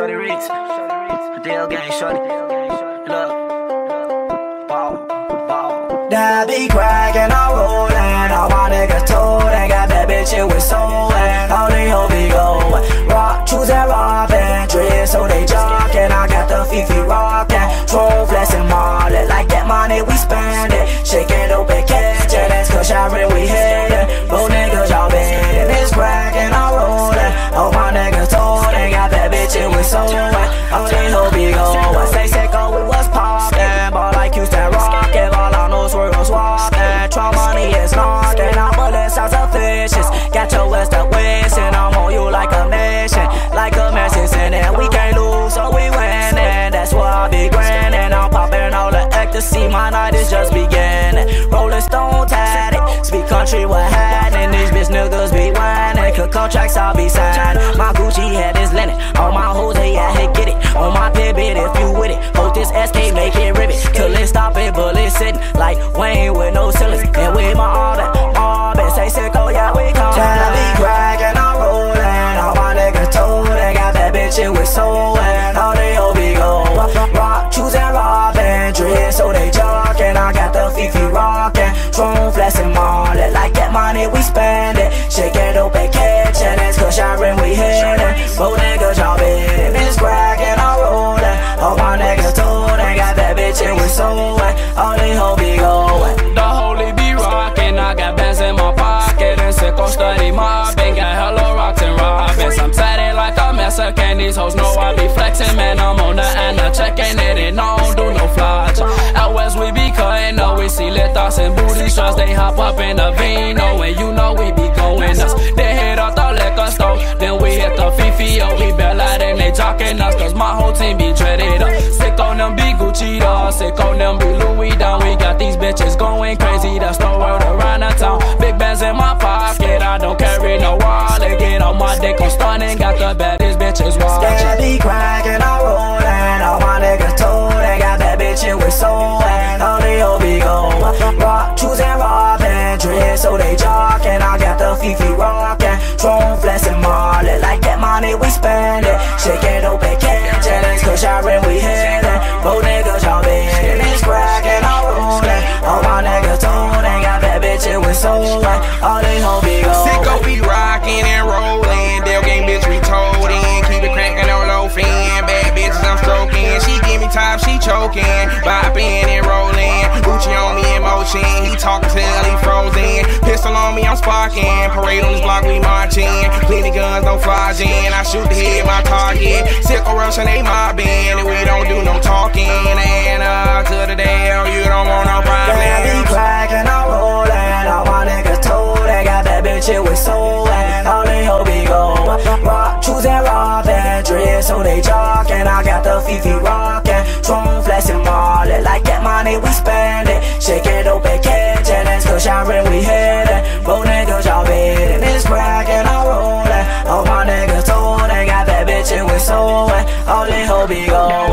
Shorty Reeks. Deal gang, shorty. Look. Ball, ball. That be crackin', I'm country, what happening? These bitch niggas be whining. Could contracts, I'll be signing. My Gucci head is linen. All my hoes, they out here get money, we spend it. Shake it open, catch it. It's cause Sharon, we hit it. Both niggas, been. It's crackin', I'm rollin'. All my niggas told, they got that bitch and we all they hope we go. The holy be rockin', I got bands in my pocket and sicko study mobbing. Got hella rocks and robins. I'm tatted like a Mexican. These hoes know I be booty shots. They hop up in the vino and you know we be going nuts. They hit off the liquor store, then we hit the Fifi. Oh, we bell out and they jockin' us, cause my whole team be dreaded up. Sick on them be Gucci dolls, sick on them be Louis down. We got these bitches going crazy, that's the word around the town. Big bands in my pocket, I don't carry no wallet. Get on my dick, I'm stunning, got the baddest bitches watching. Motion. Talkin' till he frozen. Pistol on me, I'm sparking. Parade on this block, we marching. Plenty guns, no flogging. I shoot the head, my target. Sicko Russian, they mobbing. And we don't do no talking. And uh, to the Dale, you don't want no Damn, be problems. crackin', I'm rollin'. All my niggas told, they got that bitch in with shopping, we hit it. Both niggas, y'all bid it. It's crackin', I roll it. All my niggas told it. Got that bitch and we sold it. All they hope be gone.